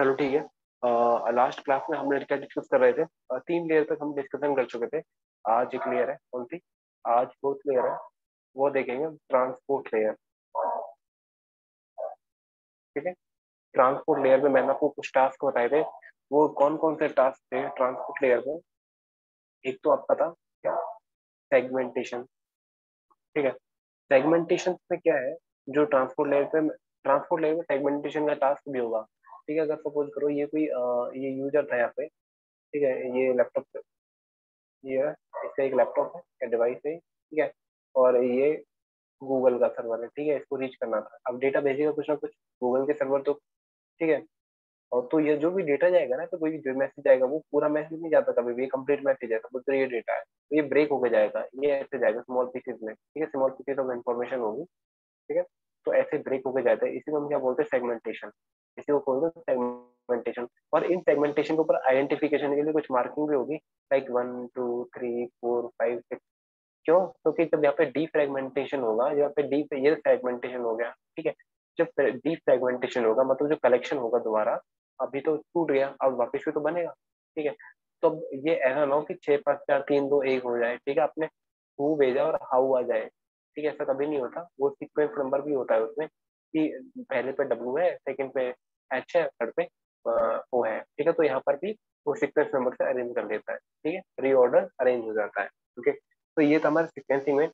चलो ठीक है। लास्ट क्लास में हमने क्या डिस्कस कर रहे थे? तीन लेयर तक हम डिस्कशन कर चुके थे। आज एक लेयर है। कौन सी? आज फोर्थ लेयर है। वो देखेंगे ट्रांसपोर्ट लेयर ठीक है? ट्रांसपोर्ट लेयर में मैंने आपको कुछ टास्क बताए थे। वो कौन कौन से टास्क थे ट्रांसपोर्ट लेयर में? एक तो आपका था क्या? सेगमेंटेशन ठीक है? सेगमेंटेशन में क्या है? जो ट्रांसपोर्ट लेयर पे ट्रांसपोर्ट लेयर में सेगमेंटेशन का टास्क भी होगा। ठीक है, अगर सपोज़ करो ये कोई ये यूज़र था यहाँ पे, ठीक है, ये लैपटॉप ये है, इसका एक लैपटॉप है या डिवाइस है, ठीक है, और ये गूगल का सर्वर है, ठीक है, इसको रीच करना था। अब डेटा भेजेगा कुछ ना कुछ गूगल के सर्वर तो ठीक है, और तो ये जो भी डेटा जाएगा ना तो कोई जो मैसेज आएगा वो पूरा मैसेज नहीं जाता कभी भी कंप्लीट मैसेज है तो ये डेटा है तो ये ब्रेक होकर जाएगा, ये ऐसे जाएगा स्मॉल पीसेज में, ठीक है स्मॉल पीसेज ऑफ़ इन्फॉर्मेशन होगी, ठीक है तो ऐसे ब्रेक होकर जाता है, इसी को हम क्या बोलते हैं सेगमेंटेशन इसी को बोलते हैं सेगमेंटेशन और इन सेगमेंटेशन के ऊपर आइडेंटिफिकेशन के लिए कुछ मार्किंग भी होगी like one two three four five six क्यों? क्योंकि जब यहाँ पे डी फ्रेगमेंटेशन होगा, यहाँ पे डी ये फ्रेगमेंटेशन हो गया, ठीक है? जब डी फ्रेगमेंटेशन होगा मतलब जो कलेक्शन होगा दोबारा, अभी तो टूट गया, अब वापस भी तो बनेगा, ठीक है? तो ये ऐसा ना हो कि छह पाँच, चार, तीन, दो, एक हो जाए, ठीक है? आपने हु भेजा और हाउ आ जाए, ठीक है? ऐसा कभी नहीं होता, वो सीक्वेंस नंबर भी होता है उसमें, कि पहले पे डब्ल्यू है सेकंड पे एच है थर्ड पे ओ है। ठीक है तो यहाँ पर भी वो सीक्वेंस नंबर से अरेंज कर लेता है। ठीक है रीऑर्डर अरेंज हो जाता है। ओके तो ये था हमारे सिक्वेंसिंग में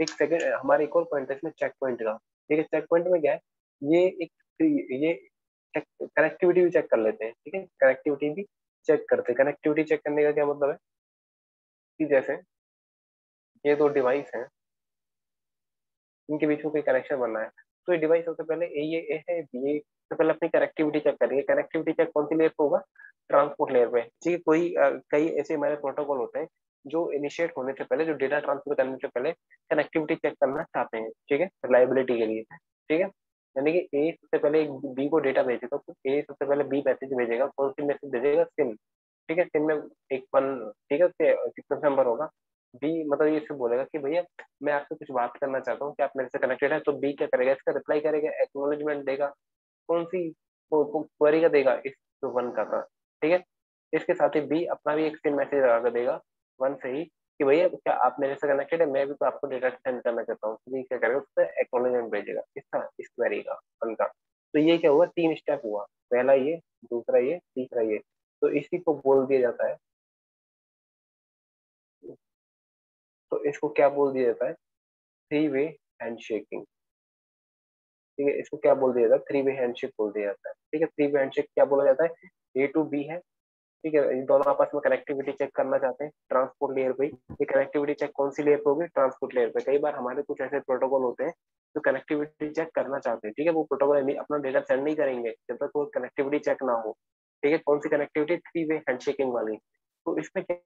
एक सेकंड हमारे एक और पॉइंट है इसमें चेक पॉइंट का। ठीक है चेक पॉइंट में क्या है? ये एक, ये कनेक्टिविटी भी चेक कर लेते हैं। ठीक है कनेक्टिविटी भी चेक करते हैं। कनेक्टिविटी चेक करने का क्या मतलब है? कि जैसे, ये दो डिवाइस हैं, इनके बीच में कोई कनेक्शन बनना है। तो ये डिवाइस सबसे पहले ए ये ए है बी सबसे पहले अपनी कनेक्टिविटी चेक करेंगे। कनेक्टिविटी चेक कौन सी लेयर पे होगा? ट्रांसपोर्ट लेयर पे। ठीक है, कोई कई ऐसे हमारे प्रोटोकॉल होते हैं जो इनिशिएट होने से पहले, जो डेटा ट्रांसफ़र करने से पहले कनेक्टिविटी चेक करना चाहते हैं। ठीक है रिलायबिलिटी के लिए। ठीक है, यानी कि ए सबसे पहले बी को डेटा भेजेगा तो ए सबसे पहले बी मैसेज भेजेगा। कौन सी मैसेज भेजेगा? सिम। ठीक है, सिम में एक वन ठीक है सिक्वेंस नंबर होगा? बी मतलब ये से बोलेगा कि भैया, मैं आपसे कुछ बात करना चाहता हूँ, कि आप मेरे से कनेक्टेड है तो बी क्या करेगा? इसका रिप्लाई करेगा एक्नोलेजमेंट देगा। कौन सी क्वेरी का देगा इस तो वन का था ठीक है? इसके साथ ही बी अपना भी एक सिम मैसेज लगा कर देगा वन से ही, कि भैया, क्या आप मेरे से कनेक्टेड है? मैं भी तो आपको डेटा सेंड करना चाहता हूँ। तो क्या करेगा? उससे एक्नोलेजमेंट भेजेगा इसका इस क्वेरी का उनका तो ये क्या हुआ? तीन स्टेप हुआ। पहला ये, दूसरा ये, तीसरा ये। तो इसी को बोल दिया जाता है। तो इसको क्या बोल दिया जाता है? थ्री वे हैंड शेकिंग ठीक है, इसको क्या बोल दिया जाता है? थ्री वे हैंड शेक बोल दिया जाता है। ठीक है थ्री वे हैंडशेक क्या बोला जाता है? ए टू बी है। ठीक है, इन दोनों आपस में कनेक्टिविटी चेक करना चाहते हैं। ट्रांसपोर्ट लेयर पे ये कनेक्टिविटी चेक कौन सी लेयर पे होगी? ट्रांसपोर्ट लेयर पे। कई बार हमारे कुछ ऐसे प्रोटोकॉल होते हैं जो कनेक्टिविटी चेक करना चाहते हैं। ठीक है, वो प्रोटोकॉल अपना डेटा सेंड नहीं करेंगे, जब तक वो कनेक्टिविटी चेक ना हो। ठीक है, कौन सी कनेक्टिविटी थ्री वे हैंडशेकिंग वाली। तो इसमें क्या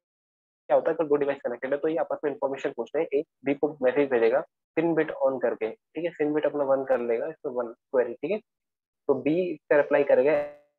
होता है अगर दो डिवाइस कनेक्टेड है तो ये आपस में इन्फॉर्मेशन पूछते हैं, एक बी को मैसेज भेजेगा सिन बिट ऑन करके, ठीक है? फिन बिट अपना वन कर लेगा, इसमें वन क्वेरी ठीक है? तो बी इसका रिप्लाई करेगा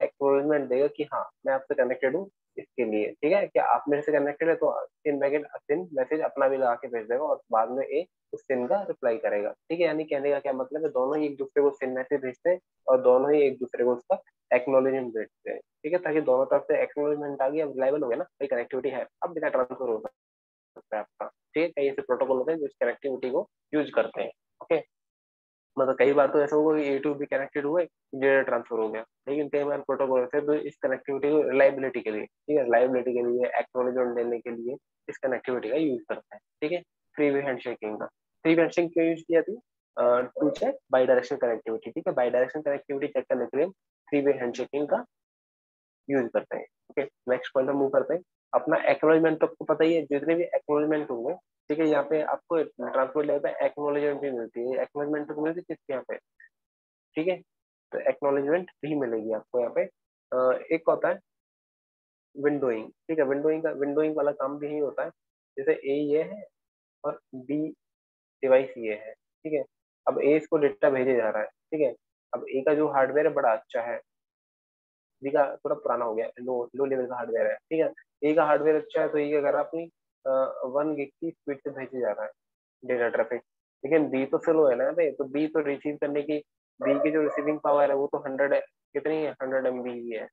एक्नोलेजमेंट देगा कि हाँ मैं आपसे कनेक्टेड हूँ इसके लिए, ठीक है? क्या आप मेरे से कनेक्टेड है तो सिन मैगेट सिन मैसेज अपना भी लगा के भेज देगा और बाद में ए उस सिन का रिप्लाई करेगा। ठीक है? यानी कहने का क्या मतलब है? दोनों ही एक दूसरे को सिन मैसेज भेजते हैं और दोनों ही एक दूसरे को उसका एक्नोलेजमेंट भेजते हैं। ठीक है? ताकि दोनों तरफ़ से एक्नोलेजमेंट आ गया, अब रिलायबल हो गया ना? भाई कनेक्टिविटी है। अब बिना ट्रांसफ़र हो सकता है आपका। ठीक है? कई ऐसे प्रोटोकॉल होते हैं जो इस कनेक्टिविटी को यूज़ करते हैं। ओके मतलब कई बार तो ऐसा हुआ कि ए टू बी कनेक्टेड हुए डेटा ट्रांसफ़र हो गया। लेकिन कई बार प्रोटोकॉल हैं तो इस कनेक्टिविटी को रिलायबिलिटी के लिए, ठीक है रिलायबिलिटी के लिए एक्नोलेजमेंट देने के लिए इस कनेक्टिविटी का यूज़ करता है, ठीक है? थ्री वे हैंड शेकिंग का। थ्री वे हैंडशेकिंग क्यों यूज़ किया थी to check bi direction connectivity ठीक है? बाई डायरेक्शन कनेक्टिविटी चेक करने के लिए थ्री वे हैंड शेकिंग का यूज़ करते हैं ओके नेक्स्ट पॉइंट हम मूव करते हैं। अपना एक्नोलेजमेंट तो आपको पता ही है, जितने भी एक्नोलेजमेंट होंगे ठीक है, यहाँ पे आपको ट्रांसपोर्ट लेवल पे एक्नोलेजमेंट भी मिलती है। एक्नोलेजमेंट तो मिलती है किसके यहाँ पे? ठीक है तो एक्नोलेजमेंट भी मिलेगी आपको यहाँ पे। एक होता है विंडोइंग ठीक है विंडोइंग का विंडोइंग वाला काम भी यही होता है। जैसे ए ये है और बी डिवाइस ये है, ठीक है। अब ए इसको डेटा भेजे जा रहा है, ठीक है। अब ए का जो हार्डवेयर है, बड़ा अच्छा है। बी का थोड़ा पुराना हो गया लो लो लेवल का हार्डवेयर है, ठीक है। ए का हार्डवेयर अच्छा है तो ये अगर अपनी वन गिग की स्पीड से भेजे जा रहा है डेटा ट्रैफ़िक लेकिन बी तो स्लो है ना भाई तो बी तो रिसीव करने की बी की जो रिसीविंग पावर है वो तो हंड्रेड कितनी है? हंड्रेड एम बी है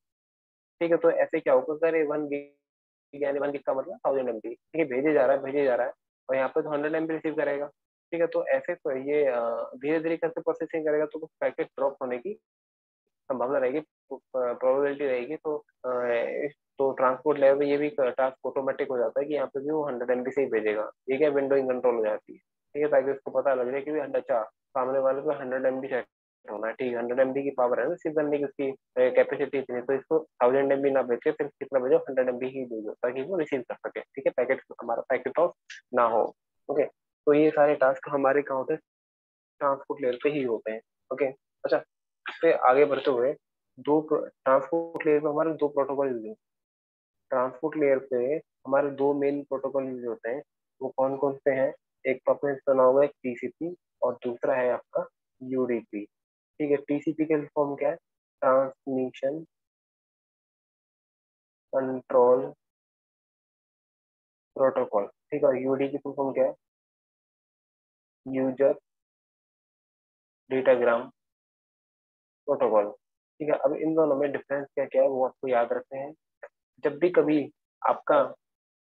ठीक है तो ऐसे क्या होगा? अगर वन गिग यानी वन गिग का मतलब थाउज़ेंड एम ठीक है, भेजे जा रहा है, भेजे जा रहा है, और यहाँ पे तो हंड्रेड एम रिसीव करेगा। ठीक है तो ऐसे तो ये धीरे धीरे करके प्रोसेसिंग करेगा तो पैकेट ड्रॉप होने की संभावना रहेगी प्रोबेबिलिटी रहेगी तो तो ट्रांसपोर्ट लेवल में ये भी टास्क ऑटोमेटिक हो जाता है कि यहाँ पे भी वो हंड्रेड एम से ही भेजेगा। ये क्या विंडोइंग कंट्रोल हो जाती है। ठीक है, ताकि उसको पता लग जाए कि अच्छा सामने वाले को हंड्रेड एम सेट होना है। ठीक है हंड्रेड एम की पावर है रिसीव करने की उसकी कैपेसिटी इतनी तो इसको थाउज़ेंड एम ना बेचे फिर कितना भेजो हंड्रेड एम ही भेजो, ताकि वो रिसीव कर सके। ठीक है पैकेट हमारा पैकेट ऑफ़ ना हो। ओके तो ये सारे टास्क हमारे कहाँ होते हैं ट्रांसपोर्ट लेवल पे ही होते हैं। ओके अच्छा फिर आगे बढ़ते हुए दो ट्रांसपोर्ट लेयर पे हमारे दो प्रोटोकॉल यूज़ होते ट्रांसपोर्ट लेयर पे हमारे दो मेन प्रोटोकॉल यूज़ होते हैं, वो कौन कौन से हैं? एक तो अपने सुना होगा टीसीपी और दूसरा है आपका यूडीपी ठीक है टीसीपी का फॉर्म क्या है? ट्रांसमिशन कंट्रोल प्रोटोकॉल ठीक है यूडी की फॉर्म क्या है? यूज़र डेटाग्राम प्रोटोकॉल ठीक है, अब इन दोनों में डिफरेंस क्या क्या है वो आपको याद रखते हैं। जब भी कभी आपका,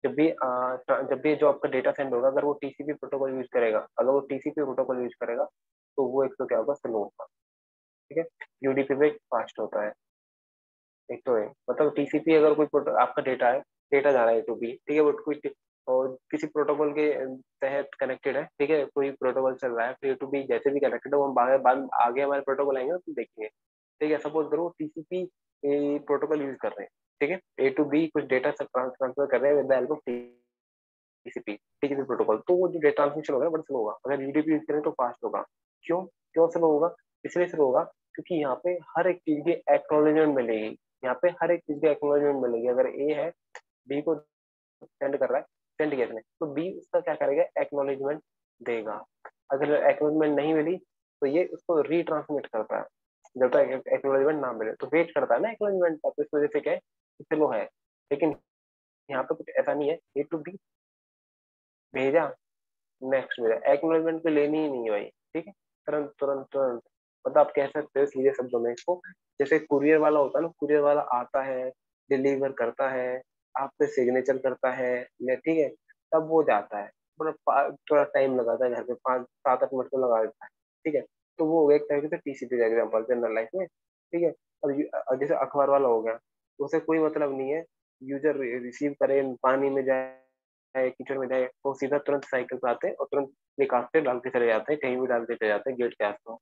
जब भी जब भी जो आपका डेटा सेंड होगा, अगर वो टीसीपी प्रोटोकॉल यूज़ करेगा, अगर वो टीसीपी प्रोटोकॉल यूज़ करेगा तो वो एक तो क्या होगा स्लो होगा। ठीक है? यूडीपी पे फास्ट होता है। एक तो है। मतलब टीसीपी अगर कोई आपका डेटा है डेटा जा रहा है टू बी ठीक है? वो कोई और किसी प्रोटोकॉल के तहत कनेक्टेड है, ठीक है? कोई प्रोटोकॉल चल रहा है, फिर टू बी जैसे भी कनेक्टेड है वो हम बाद आगे हमारे प्रोटोकॉल आएँगे तो देखेंगे। ठीक है? सपोज़ करो टीसीपी प्रोटोकॉल यूज़ कर रहे हैं। ठीक है? ए टू बी कुछ डेटा ट्रांसफ़र कर रहे हैं विद टीसीपी टीसीपी प्रोटोकॉल तो वो जो डेटा ट्रांसमिशन होगा, बड़ा स्लो होगा। अगर यूडीपी यूज़ करें तो फास्ट होगा। क्यों? क्यों स्लो होगा? इसलिए स्लो होगा क्योंकि यहाँ पे हर एक चीज़ की एक्नोलेजमेंट मिलेगी। यहाँ पे हर एक चीज़ की एक्नोलेजमेंट मिलेगी। अगर ए है बी को सेंड कर रहा है सेंड किया इसने तो बी उसका क्या करेगा? एक्नोलेजमेंट देगा। अगर एक्नोलेजमेंट नहीं मिली तो ये उसको रीट्रांसमिट करता है। जब तक एक्नोलेजमेंट ना मिले तो वेट करता है ना एक्नोलेजमेंट का तो इस वजह से क्या है? स्लो है। लेकिन यहाँ पे कुछ ऐसा नहीं है। ए टू बी भेजा नेक्स्ट भेजा। एक्नोलेजमेंट पे लेनी ही नहीं है भाई, ठीक है? तुरंत तुरंत तुरंत। मतलब आप कह सकते हो सीधे शब्दों में इसको। जैसे कुरियर वाला होता है ना कुरियर वाला आता है डिलीवर करता है, आप पे सिग्नेचर करता है ठीक है? तब वो जाता है। थोड़ा टाइम लगाता है घर पे, पाँच, सात, आठ मिनट तो लगा देता है, ठीक है? तो वो एक तरीके से टीसीपी का एग्ज़ाम्पल जनरल लाइफ में, ठीक है? और जैसे अखबार वाला हो गया उसे कोई मतलब नहीं है। यूज़र रिसीव करे, पानी में जाए, कीचड़ में जाए वो सीधा तुरंत साइकिल पे आते हैं और तुरंत निकालते डाल के चले जाते हैं, कहीं भी डाल के चले जाते हैं गेट के आसपास।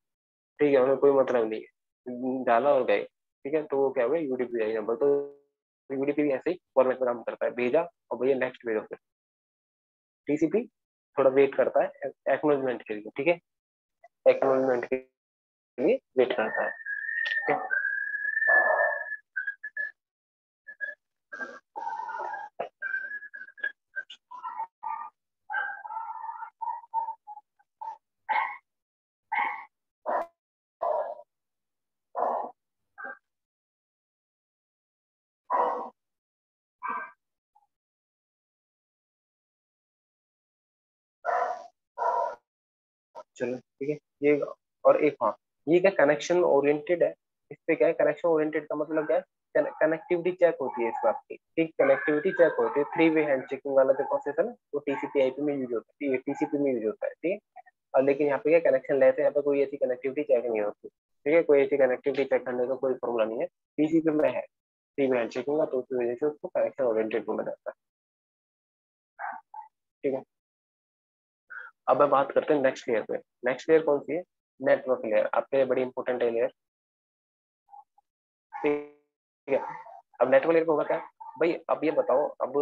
ठीक है, उन्हें कोई मतलब नहीं है। डाला और गए। ठीक है तो वो क्या हुआ यूडीपी आई नंबर तो यूडीपी भी ऐसे ही फॉर्मेट में काम करता है। भेजा और भैया नेक्स्ट भेजो फिर। टीसीपी थोड़ा वेट करता है एक्नोलॉजमेंट के लिए। ठीक है? एक्नोलॉजमेंट के लिए वेट करता है? चलो, ठीक है? ये और एक हाँ ये क्या कनेक्शन ओरिएंटेड है? इस पे क्या है? कनेक्शन ओरिएंटेड का मतलब क्या है? कनेक्टिविटी चेक होती है इस बात की, ठीक? कनेक्टिविटी चेक होती है थ्री वे हैंड चेकिंग वाला जो प्रोसेस है ना, वो टीसीपी आईपी में यूज़ होता है टीसीपी में यूज़ होता है, ठीक है? और लेकिन यहाँ पे क्या कनेक्शन लेते हैं? यहाँ पे कोई ऐसी कनेक्टिविटी चेक नहीं होती, ठीक है? कोई ऐसी कनेक्टिविटी चेक करने का कोई फॉर्मूला नहीं है टीसीपी में है थ्री वे हैंड चेकिंग का तो उस वजह से उसको कनेक्शन ओरिएंटेड बोला जाता है, ठीक है? अब मैं बात करते हैं नेक्स्ट लेयर पे। नेक्स्ट लेयर कौन सी है? नेटवर्क लेयर आपके लिए बड़ी इंपॉर्टेंट है लेयर ठीक है। अब नेटवर्क लेयर को होगा क्या? भाई, अब ये बताओ, अब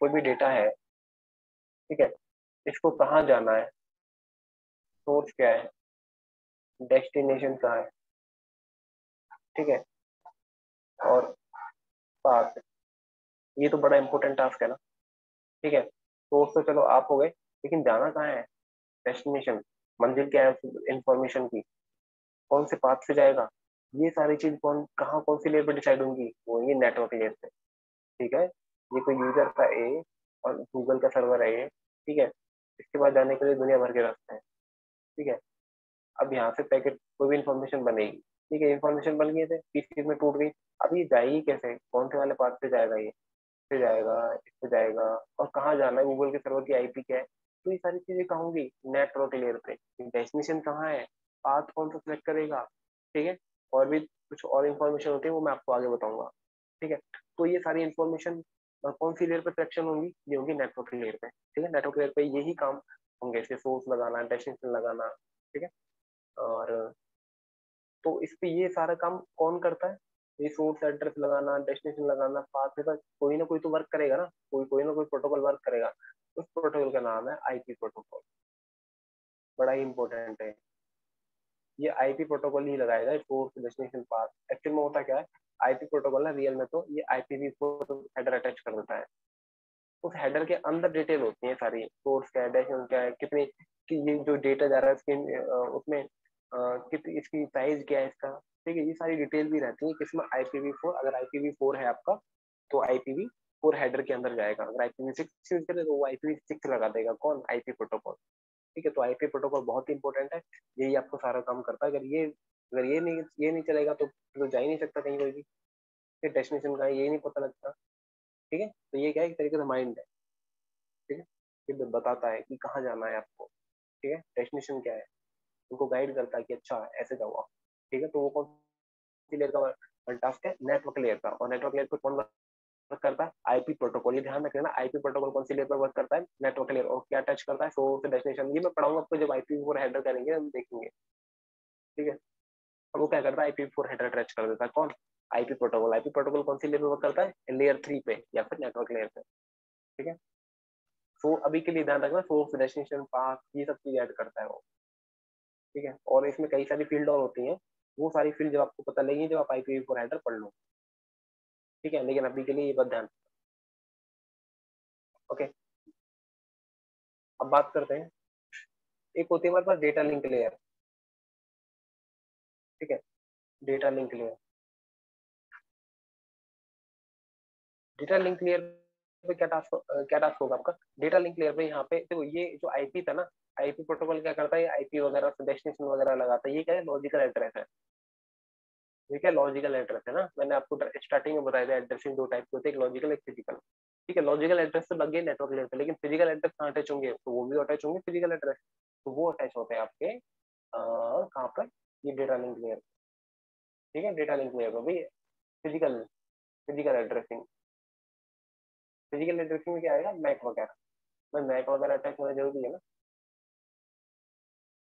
कोई भी डेटा है, ठीक है, इसको कहाँ जाना है? सोर्स क्या है? डेस्टिनेशन कहाँ है? ठीक है। और पाथ ये तो बड़ा इंपॉर्टेंट टास्क है ना। ठीक है। सोर्स तो चलो आप हो गए, लेकिन जाना कहाँ है? डेस्टिनेशन मंजिल क्या है इंफॉर्मेशन की, कौन से पाथ से जाएगा, ये सारी चीज़ कौन, कहाँ, कौन सी लेयर पे डिसाइड होंगी, वो ये नेटवर्क लेयर पे ठीक है? ये कोई यूज़र का ए और गूगल का सर्वर है ये। ठीक है? इसके बाद जाने के लिए दुनिया भर के रास्ते हैं। ठीक है? अब यहाँ से पैकेट, कोई भी इंफॉर्मेशन बनेगी। ठीक है? इन्फॉर्मेशन बन गए थे पीसीज में टूट गई? अब ये जाएगी कैसे? कौन से वाले पार्ट से जाएगा ये? इससे जाएगा इससे जाएगा, और कहाँ जाना है? गूगल के सर्वर की आईपी क्या है? तो ये सारी चीज़ें कहाँ होंगी नेटवर्क लेयर पे। डेस्टिनेशन कहाँ है? पाथ कौन सा सिलेक्ट करेगा? ठीक है? और भी कुछ और इन्फॉर्मेशन होती है, वो मैं आपको आगे बताऊँगा। ठीक है? तो ये सारी इन्फॉर्मेशन कौन सी लेयर पे सिलेक्शन होंगी? ये होंगी नेटवर्क लेयर पे। ठीक है? नेटवर्क लेयर पे यही काम होंगे जैसे सोर्स लगाना डेस्टिनेशन लगाना। ठीक है? और तो इस पे ये सारा काम कौन करता है? ये सोर्स एड्रेस लगाना डेस्टिनेशन लगाना पाथ है कोई ना कोई तो वर्क करेगा ना, कोई कोई ना कोई प्रोटोकॉल वर्क करेगा। उस प्रोटोकॉल का नाम है आईपी प्रोटोकॉल बड़ा ही इंपॉर्टेंट है। ये आईपी प्रोटोकॉल ही लगाएगा सोर्स डेस्टिनेशन पाथ एक्चुअल में होता क्या है? आईपी प्रोटोकॉल है रियल में तो ये आईपीवी4 हेडर अटैच कर देता है। उस हेडर के अंदर डिटेल होती है सारी। सोर्स क्या है डेस्टिनेशन क्या है, कितनी, कि ये जो डेटा जा रहा है उसके उसमें कितनी इसकी साइज़ क्या है इसका? ठीक है, ये सारी डिटेल भी रहती है किसमें आई पी वी फोर अगर आई पी वी फोर है आपका तो I P V four header के अंदर जाएगा। अगर I P V six use करें तो वो आई पी वी सिक्स लगा देगा। कौन? आई पी प्रोटोकॉल ठीक है तो आई पी प्रोटोकॉल बहुत ही इंपॉर्टेंट है। यही आपको सारा काम करता है। अगर ये अगर ये नहीं ये नहीं चलेगा तो तो जा ही नहीं सकता कहीं कोई भी। फिर डेस्टिनेशन का यही नहीं पता लगता। ठीक है तो ये क्या है, एक तरीके से माइंड है। ठीक है फिर बताता है कि कहाँ जाना है आपको। ठीक है डेस्टिनेशन क्या है। उनको गाइड करता है कि अच्छा ऐसे जाओ आप। ठीक है? तो वो कौन सी लेयर का टास्क है? नेटवर्क लेयर का। और नेटवर्क लेयर पर कौन वर्क करता है? आईपी प्रोटोकॉल ये ध्यान रखना आईपी प्रोटोकॉल कौन सी लेयर पर वर्क करता है? नेटवर्क लेयर और क्या टच करता है? सोर्स डेस्टिनेशन ये मैं पढ़ाऊँगा आपको जब आईपी फोर हेडर करेंगे, हम देखेंगे। ठीक है? वो क्या करता है? आईपी फोर हेडर टच कर देता है। कौन? आईपी प्रोटोकॉल आईपी प्रोटोकॉल कौन सी लेयर पर वर्क करता है? लेयर थ्री पे, या फिर नेटवर्क लेयर पे। ठीक है? सो अभी के लिए ध्यान रखना सोर्स डेस्टिनेशन पाथ ये सब चीज़ ऐड करता है वो। ठीक है? और इसमें कई सारी फ़ील्ड और होती हैं। वो सारी फ़ील्ड जब आपको पता लगेगी, जब आप आई पी फोर हेडर पढ़ लो। ठीक है? लेकिन अभी के लिए ये बात ध्यान ओके अब बात करते हैं। एक होती है हमारे पास डेटा लिंक लेयर ठीक है? Data link layer data link layer पे क्या टास्क क्या टास्क होगा आपका? डेटा लिंक लेयर पे यहाँ पे देखो, ये जो आईपी था ना आईपी प्रोटोकॉल क्या करता है? आईपी वगैरह से डेस्टिनेशन वगैरह लगाता है। ये क्या है? लॉजिकल एड्रेस है। ये क्या लॉजिकल एड्रेस है ना? मैंने आपको स्टार्टिंग में बताया था एड्रेसिंग दो टाइप के होते हैं, एक लॉजिकल एक फ़िज़िकल ठीक है? लॉजिकल एड्रेस से लग गए नेटवर्क लेयर पे, लेकिन फ़िज़िकल एड्रेस कहाँ अटैच होंगे? तो वो भी अटैच होंगे फ़िज़िकल एड्रेस तो वो अटैच होते हैं आपके कहाँ पर? ये डेटा लिंक लेयर ठीक है? डेटा लिंक लेयर पर भाई physical physical addressing physical addressing में क्या आएगा? मैक वगैरह। मैक वगैरह अटैच होना ज़रूरी है ना?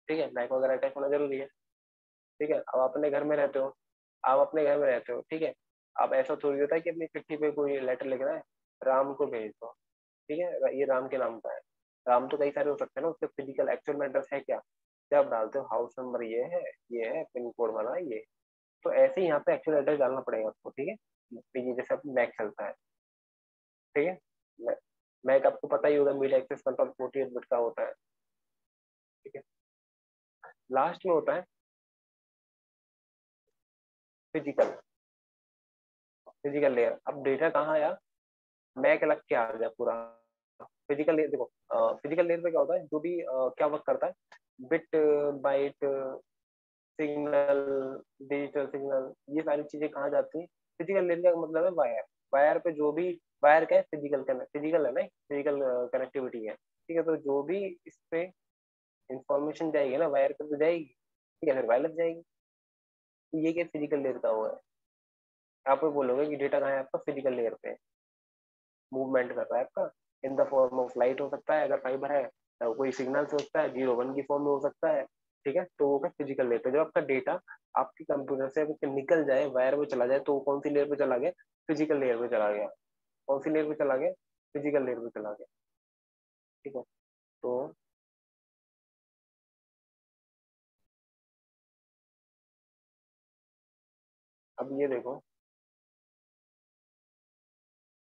ठीक है मैक वगैरह अटैच होना ज़रूरी है। ठीक है, अब अपने घर में रहते हो, आप अपने घर में रहते हो, ठीक है। अब ऐसा थोड़ी होता है कि अपनी चिट्ठी पे कोई लेटर लिख रहा है, राम को भेज दो, ठीक है। ये राम के नाम का है। राम तो कई सारे हो सकते हैं ना, उसके फ़िज़िकल एक्चुअल एड्रेस है क्या? जब डालते हो हाउस नंबर ये है ये है पिन कोड वाला, ये। तो ऐसे ही यहाँ पे एक्चुअल एड्रेस डालना पड़ेगा आपको, ठीक है। ये जैसे मैक चलता है। ठीक है? मैक आपको पता ही होगा media access control forty eight bit का होता है। ठीक है? लास्ट में होता है। फ़िज़िकल फ़िज़िकल लेयर अब डेटा कहाँ आया मैक अलग क्या आ गया पूरा। फ़िज़िकल लेयर देखो फ़िज़िकल लेयर पे क्या होता है? जो भी आ, क्या वर्क करता है? Bit byte signal digital signal ये सारी चीज़ें कहाँ जाती है? फ़िज़िकल लेयर का मतलब है वायर वायर पे जो भी वायर क्या है? फ़िज़िकल फ़िज़िकल है ना? फ़िज़िकल कनेक्टिविटी है। ठीक है तो जो भी इस पे इंफॉर्मेशन जाएगी ना वायर पे तो जाएगी, ठीक है, फिर वायरलेस जाएगी। तो ये क्या फ़िज़िकल लेयर का हुआ है? आप बोलोगे कि डेटा कहाँ है आपका? फ़िज़िकल लेयर पे मूवमेंट कर रहा है आपका। In the form of light हो सकता है, अगर फाइबर है तो कोई सिग्नल से हो सकता है ज़ीरो वन की फॉर्म में हो सकता है, ठीक है? तो वो क्या फ़िज़िकल लेयर पे जब आपका डेटा आपके कंप्यूटर से निकल जाए वायर में चला जाए तो वो कौन सी लेयर पे चला गया? फ़िज़िकल लेयर पे चला गया। कौन सी लेयर पे चला गया? फ़िज़िकल लेयर पे चला गया। ठीक है? तो अब ये देखो।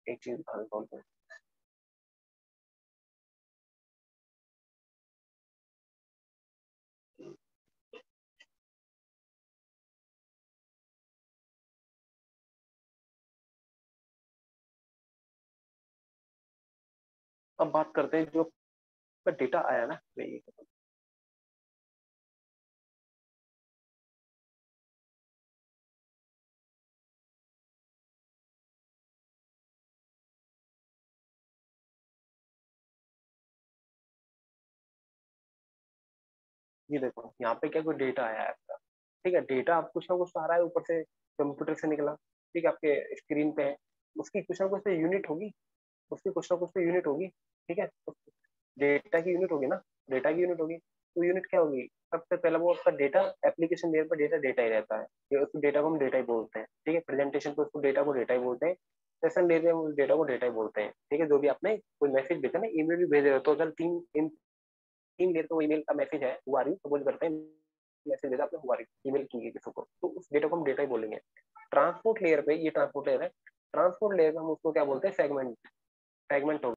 एक चीज़ दिखा अब बात करते हैं जो डेटा आया ना ये ये देखो, यहाँ पे क्या कोई डेटा आया है आपका? ठीक है डेटा आप कुछ ना कुछ तो आ रहा है ऊपर से कंप्यूटर से निकला। ठीक है, आपके स्क्रीन पे है। उसकी कुछ ना कुछ तो यूनिट होगी। उसकी कुछ ना कुछ तो यूनिट होगी। ठीक है डेटा की यूनिट होगी ना? डेटा की यूनिट होगी। तो यूनिट क्या होगी? सबसे पहला वो आपका डेटा एप्लीकेशन लेयर पर डेटा डेटा ही रहता है। ये उस डेटा को हम डेटा ही बोलते हैं। ठीक है प्रेजेंटेशन पे उसको डेटा को डेटा ही बोलते हैं। सेशन लेयर में डेटा को डेटा ही बोलते हैं। ठीक है, जो भी आपने कोई मैसेज भेजा ना ईमेल भी भेज तो अगर तीन, इन तीन लेयर तो ईमेल का मैसेज है, हुआ रही सपोज़ करते हैं मैसेज भेजा आपने हुआ रही ईमेल की किसी को। तो उस डेटा को हम डेटा ही बोलेंगे। ट्रांसपोर्ट लेयर पे, ये ट्रांसपोर्ट लेयर है ट्रांसपोर्ट लेयर में हम उसको क्या बोलते हैं सेगमेंट सेगमेंट हो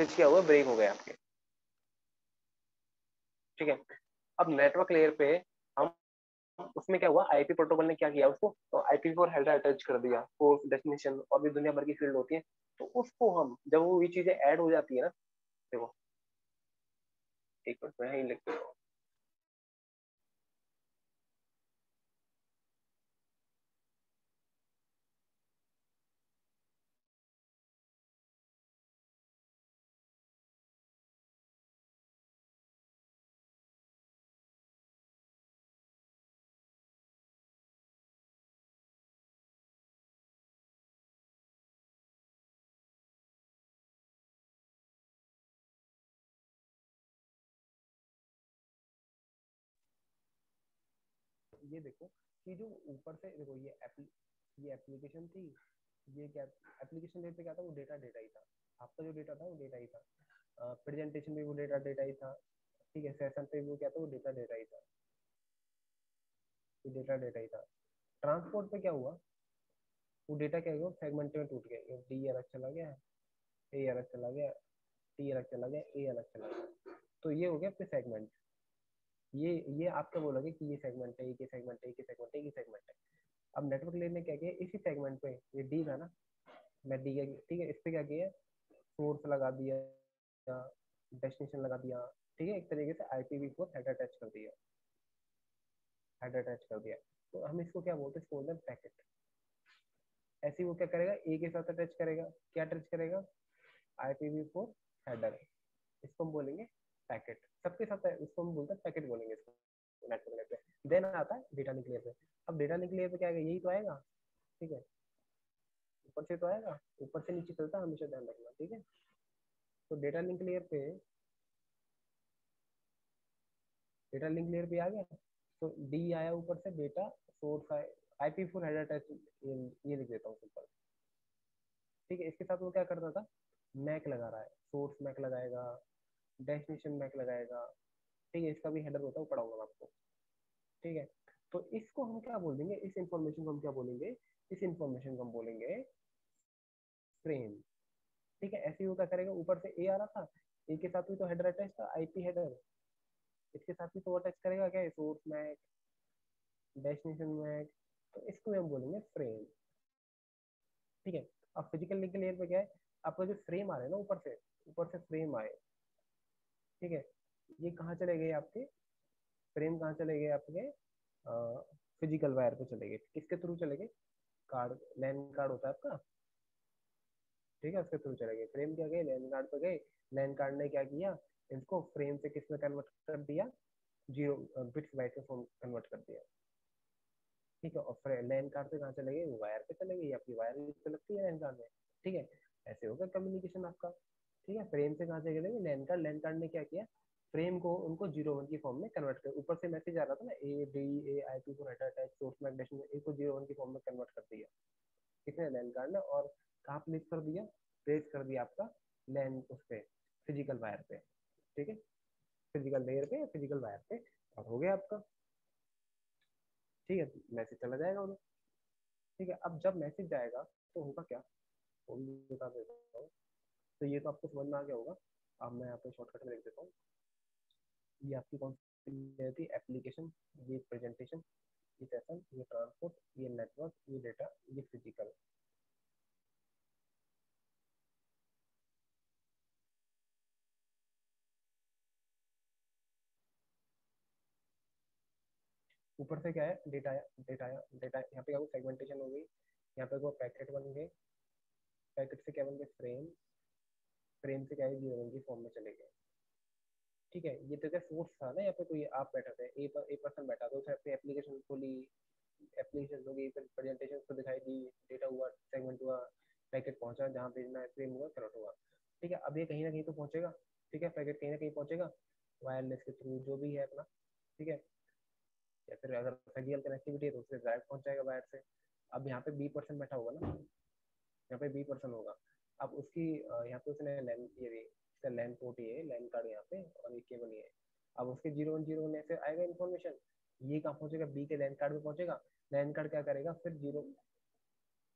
क्या हुआ ब्रेक हो गया आपके। ठीक है? अब नेटवर्क लेयर पे उसमें क्या हुआ? आईपी प्रोटोकॉल ने क्या किया उसको? तो आईपी फोर हेडर अटैच कर दिया फोर डेस्टिनेशन और भी दुनिया भर की फ़ील्ड होती है तो उसको हम, जब वो ये चीज़ें ऐड हो जाती है ना, देखो। एक मिनट, मैं ही लिख देता हूँ। ये देखो कि जो ऊपर से, देखो ये ये एप्लीकेशन थी, ये क्या एप्लीकेशन लेयर पे क्या था, वो डेटा डेटा ही था। आपका जो डेटा था, वो डेटा ही था। प्रेजेंटेशन में वो डेटा डेटा ही था। ठीक है सेशन पे वो क्या था, वो डेटा डेटा ही था। ये डेटा डेटा ही था। ट्रांसपोर्ट पे क्या हुआ? वो डेटा क्या हुआ? सेगमेंट में टूट गया। डी अलग चला गया ए अलग चला गया टी अलग चला गया ए अलग चला गया। तो ये हो गया फिर सेगमेंट ये ये आप क्या बोलोगे कि ये सेगमेंट है, ये सेगमेंट है, ये सेगमेंट है, ये सेगमेंट है? अब नेटवर्क लेयर ने क्या किया? इसी सेगमेंट पे, ये डी था ना? मैं डी ठीक है? इस पे क्या किया? सोर्स लगा दिया डेस्टिनेशन लगा दिया, ठीक है? एक तरीके से I P V four head attach कर दिया। हेड अटैच कर दिया। तो हम इसको क्या बोलते हैं? इसको बोलते हैं पैकेट ऐसे वो क्या करेगा? ए के साथ अटैच करेगा। क्या अटैच करेगा? I P V four header इसको हम बोलेंगे पैकेट। सबके साथ है उसको हम बोलते हैं पैकेट बोलेंगे इसको नेटवर्क लेयर पे। देन आता है डेटा लेयर पे। अब डेटा लेयर पे क्या आएगा यही तो आएगा, ठीक है? ऊपर से तो आएगा, ऊपर से नीचे चलता है, हमेशा ध्यान रखना, ठीक है? तो डेटा लिंक लेयर पे, डेटा लिंक लेयर पे आ गया। तो डी आया ऊपर से, डेटा सोर्स आए आईपी फोर हेडर टच ये लिख देता हूँ सिंपल ठीक है, इसके साथ वो क्या करता था? मैक लगा रहा है। सोर्स मैक लगाएगा डेस्टिनेशन मैक लगाएगा। ठीक है, इसका भी हेडर होता है, वो पढ़ाऊँगा आपको। ठीक है तो इसको हम क्या बोल देंगे? इस इंफॉर्मेशन को हम क्या बोलेंगे? इस इंफॉर्मेशन को हम बोलेंगे फ्रेम ठीक है, ऐसे ही क्या करेगा? ऊपर से ए आ रहा था ए के साथ भी तो हेडर अटैच था आईपी हेडर इसके साथ भी तो अटैच करेगा क्या? सोर्स मैक डेस्टिनेशन मैक तो इसको हम बोलेंगे फ्रेम ठीक है, अब फ़िज़िकल लिंक लेयर पे क्या है? आपका जो फ्रेम आ रहा है ना, ऊपर से ऊपर से फ्रेम आए। ठीक है? ये कहाँ चले गए आपके? फ्रेम कहाँ चले गए आपके? फ़िज़िकल वायर पे चले गए। किसके थ्रू चले गए? कार्ड लैन कार्ड होता है आपका? ठीक है, उसके थ्रू चले गए। फ्रेम क्या गए? लैन कार्ड पे गए। लैन कार्ड ने क्या किया? इसको फ्रेम से किसमें कन्वर्ट कर दिया? ज़ीरो बिट्स बाइट में कन्वर्ट कर दिया। ठीक है, और लैन कार्ड पे कहाँ चले गए? वायर पे चले गए। आपकी वायर पे लगती है लैन कार्ड में। ठीक है, ऐसे होगा कम्युनिकेशन आपका। ठीक है फ्रेम से कहाँ से करेंगे लैन कार्ड लैन कार्ड ने क्या किया? फ्रेम को, उनको ज़ीरो वन की फॉर्म में कन्वर्ट कर, ऊपर से मैसेज आ रहा था ना A D A I P को हेडर अटैच सोर्स मैग्नेशन ए को ज़ीरो वन की फॉर्म में कन्वर्ट कर दिया। कितने लैन कार्ड ने और कहाँ प्लेस कर दिया? प्लेस कर दिया आपका लैन उस पर फ़िज़िकल वायर पे। ठीक है? फ़िज़िकल लेयर पे फ़िज़िकल वायर पे और हो गया आपका। ठीक है मैसेज चला जाएगा उन्हें। ठीक है, अब जब मैसेज जाएगा तो होगा क्या? बता देता हूँ। तो ये तो आपको समझ में आ गया होगा। अब मैं यहाँ पे शॉर्टकट में लिख देता हूँ। ये आपकी कौन सी एप्लीकेशन ये प्रेजेंटेशन ये सेशन ये ट्रांसपोर्ट ये नेटवर्क ये डेटा ये फ़िज़िकल ऊपर से क्या है? डेटा डेटा डेटा यहाँ पे क्या सेगमेंटेशन हो गई। यहाँ पे वो पैकेट बन गए। पैकेट से क्या बन गए? फ्रेम फ्रेम से क्या है ज़ीरो वन की फॉर्म में चले गए। ठीक है ये तो क्या सोर्स था ना यहाँ पे कोई आप बैठा था ए पर, ए पर्सन बैठा था उसने अपनी एप्लीकेशन खोली एप्लीकेशन होगी फिर प्रेजेंटेशन को दिखाई दी डेटा हुआ सेगमेंट हुआ पैकेट पहुँचा जहाँ भेजना है फ्रेम हुआ कनेक्ट हुआ। ठीक है अब ये कहीं ना कहीं तो पहुंचेगा। ठीक है पैकेट कहीं ना कहीं पहुंचेगा वायरलेस के थ्रू जो भी है अपना। ठीक है या फिर अगर फ़िज़िकल कनेक्टिविटी है तो उससे डायरेक्ट पहुँच जाएगा वायर से। अब यहाँ पे बी पर्सन बैठा होगा ना यहाँ पे बी पर्सन होगा। अब उसकी यहाँ पे उसने लैन ये इसका पोर्ट ये लैन कार्ड यहाँ पे और ये केबल ये अब उसके ज़ीरो वन ज़ीरो ऐसे आएगा इन्फॉर्मेशन ये कहाँ पहुंचेगा? बी के लैन कार्ड में पहुंचेगा। लैन कार्ड क्या करेगा? फिर zero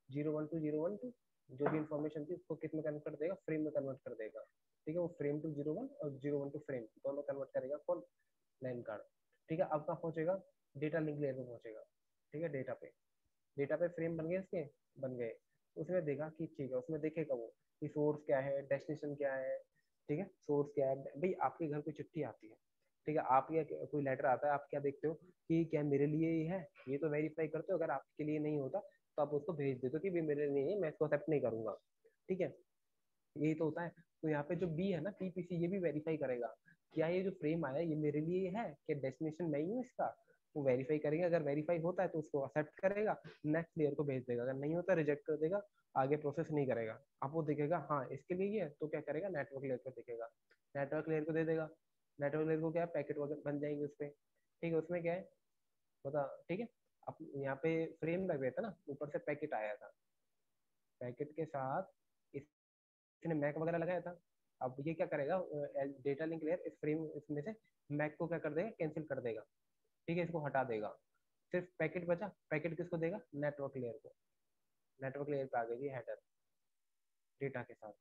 zero one two zero one two जो भी इन्फॉर्मेशन थी उसको किसमें कन्वर्ट कर देगा? फ्रेम में कन्वर्ट कर देगा। ठीक है? वो फ्रेम टू ज़ीरो वन और ज़ीरो वन टू फ्रेम दोनों कन्वर्ट करेगा कौन लैन कार्ड ठीक है? अब कहाँ पहुंचेगा? डेटा लिंक लेयर में पहुंचेगा। ठीक है? डेटा पे। डेटा पे फ्रेम बन गए इसके? बन गए। उसमें देखा कि ठीक है उसमें देखेगा वो कि सोर्स क्या है डेस्टिनेशन क्या है, ठीक है? सोर्स क्या है? भाई, आपके घर कोई चिट्ठी आती है, ठीक है? आप या कोई लेटर आता है, आप क्या देखते हो कि क्या मेरे लिए ही है? ये तो वेरीफाई करते हो, अगर आपके लिए नहीं होता तो आप उसको भेज देते हो कि मेरे लिए नहीं मैं इसको एक्सेप्ट नहीं करूँगा, ठीक है? यही तो होता है। तो यहाँ पे जो बी है ना पीपीसी ये भी वेरीफाई करेगा, क्या ये जो फ्रेम आया, ये मेरे लिए है? क्या डेस्टिनेशन मैं ही हूँ इसका? वो वेरीफाई करेंगे। अगर वेरीफाई होता है तो उसको एक्सेप्ट करेगा नेक्स्ट लेयर को भेज देगा। अगर नहीं होता रिजेक्ट कर देगा, आगे प्रोसेस नहीं करेगा। अब वो देखेगा हाँ इसके लिए ये तो क्या करेगा? नेटवर्क लेयर को देखेगा। नेटवर्क लेयर को दे देगा। नेटवर्क लेयर को क्या है? पैकेट वगैरह बन जाएँगे उस पर ठीक है, उसमें क्या है? बता, ठीक है? अब यहाँ पे फ्रेम लग गया था ना, ऊपर से पैकेट आया था। पैकेट के साथ इसने मैक वगैरह लगाया था। अब ये क्या करेगा? डेटा लिंक लेयर इस फ्रेम इसमें से मैक को क्या कर देगा? कैंसिल कर देगा। ठीक है, इसको हटा देगा। सिर्फ़ पैकेट बचा? पैकेट किसको देगा? नेटवर्क लेयर को। नेटवर्क लेयर पे आ गई हेडर डेटा के साथ।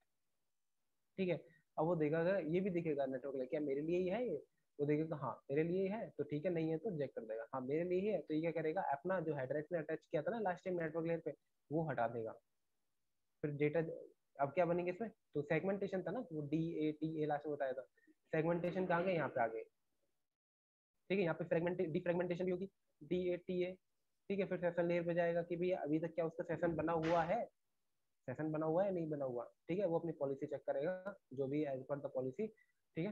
ठीक है, अब वो देखेगा ये भी दिखेगा नेटवर्क लेयर क्या मेरे लिए ही है ये? वो देखेगा हाँ मेरे लिए है तो ठीक है, नहीं है तो रिजेक्ट कर देगा। हाँ मेरे लिए ही है तो ये क्या करेगा? अपना जो हेडर ने अटैच किया था ना लास्ट टाइम नेटवर्क लेयर पे, वो हटा देगा। फिर डेटा अब क्या बनेंगे इसमें? तो सेगमेंटेशन था ना, वो D A T A last में बताया था। सेगमेंटेशन कहाँ गए यहाँ पे आ गए ठीक है, यहाँ पे फ्रेगमेंट डिफ्रेगमेंटेशन भी होगी। डी ए टी ए ठीक है, फिर सेशन लेयर पे जाएगा कि भैया अभी तक क्या उसका सेशन बना हुआ है? सेशन बना हुआ है नहीं बना हुआ? ठीक है, वो अपनी पॉलिसी चेक करेगा, जो भी एज पर द पॉलिसी ठीक है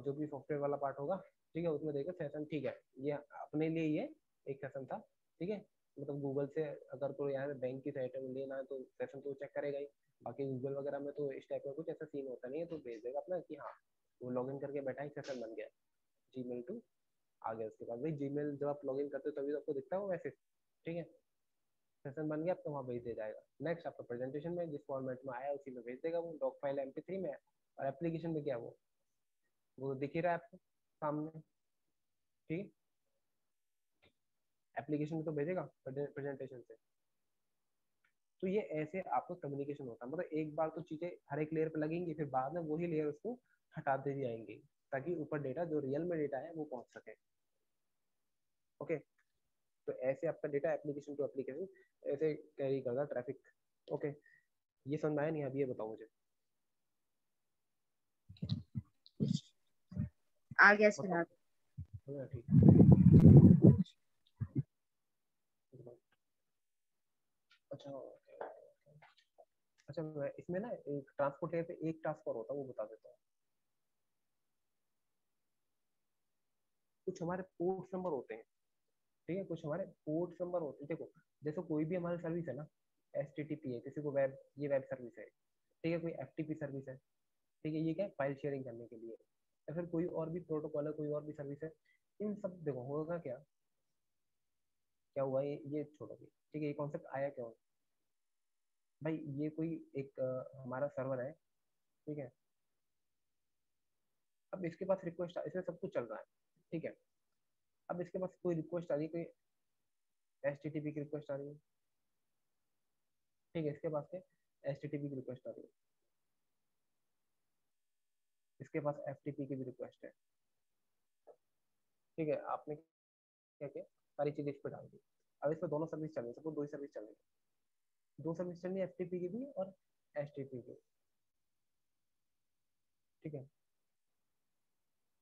जो भी सॉफ्टवेयर वाला पार्ट होगा, ठीक है, उसमें देखो सेशन ठीक है। ये अपने लिए ये एक सेशन था, ठीक है। मतलब गूगल से अगर तो यहाँ बैंक की साइट में लेना है तो सेशन तो चेक करेगा ही। बाकी गूगल वगैरह में तो इस टाइप का कुछ ऐसा सीन होता नहीं है तो भेज देगा अपना कि हाँ वो लॉग इन करके बैठा है सेशन बन गया। जी टू आ गया उसके बाद। भाई जी जब आप लॉग इन करते हो, तभी तो आपको दिखता है वो मैसेज ठीक है? सेशन बन गया आपको वहाँ भेज दिया जाएगा। नेक्स्ट आपका प्रेजेंटेशन में जिस फॉर्मेट में आया, उसी में भेज देगा वो। डॉक फ़ाइल एम में और एप्लीकेशन में क्या वो? वो दिख ही रहा है आपको, सामने। ठीक है? एप्लीकेशन में तो भेजेगा प्रेजेंटेशन से। तो ये ऐसे आपको कम्युनिकेशन होता है। मतलब एक बार तो चीज़ें हर एक लेयर पर लगेंगी, फिर बाद में वही लेयर उसको हटाते जाएँगे ताकि ऊपर डेटा जो रियल में डेटा है, वो पहुँच सके। ओके तो ऐसे आपका डेटा एप्लीकेशन टू एप्लीकेशन ऐसे कैरी करता ट्रैफ़िक ओके ये समझ आया नहीं? अभी ये बताओ मुझे। आ गया सर हाँ, अच्छा अच्छा मैं इसमें ना एक ट्रांसपोर्ट लेयर पे एक टास्क और होता है वो बता देता हूँ। कुछ हमारे पोर्ट नंबर होते हैं। ठीक है कुछ हमारे पोर्ट नंबर होते हैं। देखो जैसे कोई भी हमारी सर्विस है ना एस टी टी पी है किसी को वेब ये वेब सर्विस है ठीक है कोई एफ़ टी पी सर्विस है ठीक है ये क्या है? फ़ाइल शेयरिंग करने के लिए। या फिर कोई और भी प्रोटोकॉल है कोई और भी सर्विस है इन सब देखो होगा क्या? क्या हुआ? ये ये छोड़ो ठीक है ये कॉन्सेप्ट आया क्यों? भाई ये कोई एक आ, हमारा सर्वर है ठीक है। अब इसके पास रिक्वेस्ट इसमें सब कुछ चल रहा है ठीक है। अब इसके पास कोई रिक्वेस्ट आ रही है, कोई एस की रिक्वेस्ट आ रही है? ठीक है, इसके पास से एस की रिक्वेस्ट आ रही है। इसके पास एफटीपी की भी रिक्वेस्ट है। ठीक है, आपने क्या किया? सारी चीज़ें इस पर डाल दी। अब इस पर दोनों सर्विस चल रही है सबको दो ही सर्विस चल रही है। दो सर्विस चल रही है एफ़ की भी और एस की। ठीक है?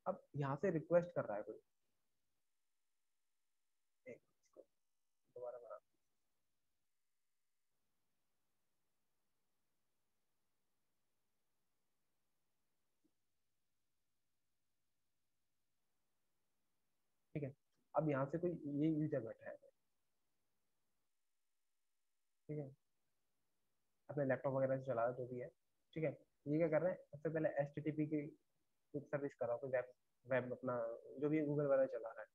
अब यहाँ से रिक्वेस्ट कर रहा है कोई। अब यहाँ से कोई ये यूज़र बैठा है ठीक है? अपने लैपटॉप वगैरह से चला रहा जो भी है। ठीक है? ये क्या कर रहे हैं? सबसे पहले एच की कुछ सर्विस कर रहा है वेब वेब अपना, जो भी गूगल वगैरह चला रहा है।